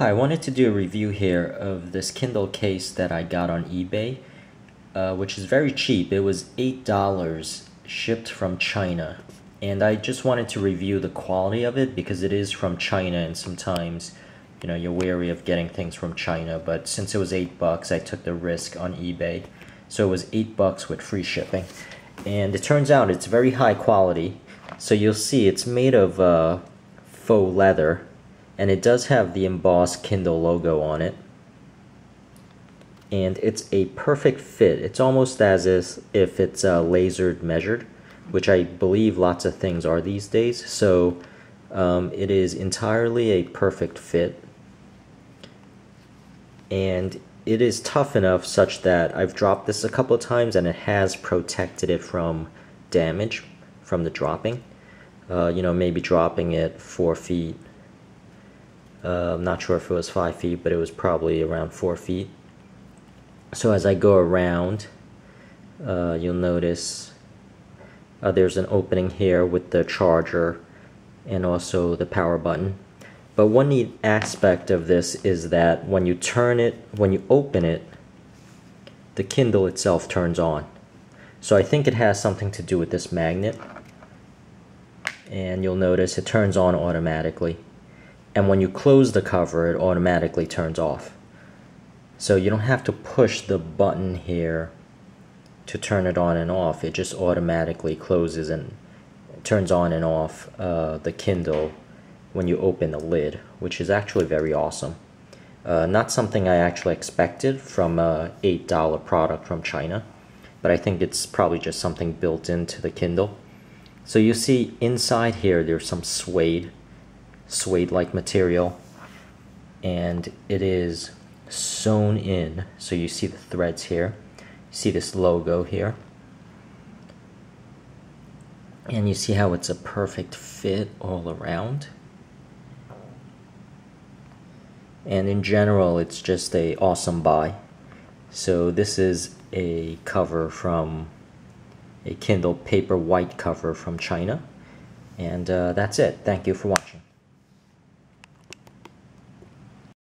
Hi, I wanted to do a review here of this Kindle case that I got on eBay, uh, which is very cheap. It was $8 shipped from China. And I just wanted to review the quality of it because it is from China and sometimes, you know, you're wary of getting things from China. But since it was 8 bucks, I took the risk on eBay. So it was 8 bucks with free shipping. And it turns out it's very high quality. So you'll see it's made of uh, faux leather and it does have the embossed Kindle logo on it. And it's a perfect fit. It's almost as if it's uh, lasered measured which I believe lots of things are these days. So um, it is entirely a perfect fit. And it is tough enough such that I've dropped this a couple of times and it has protected it from damage from the dropping. Uh, you know maybe dropping it four feet uh, I'm not sure if it was five feet, but it was probably around four feet. So as I go around, uh, you'll notice uh, there's an opening here with the charger and also the power button. But one neat aspect of this is that when you turn it, when you open it, the Kindle itself turns on. So I think it has something to do with this magnet. And you'll notice it turns on automatically and when you close the cover it automatically turns off. So you don't have to push the button here to turn it on and off. It just automatically closes and turns on and off uh, the Kindle when you open the lid which is actually very awesome. Uh, not something I actually expected from a $8 product from China but I think it's probably just something built into the Kindle. So you see inside here there's some suede suede-like material and it is sewn in. So you see the threads here. You see this logo here. And you see how it's a perfect fit all around. And in general it's just a awesome buy. So this is a cover from a Kindle Paperwhite cover from China. And uh, that's it. Thank you for watching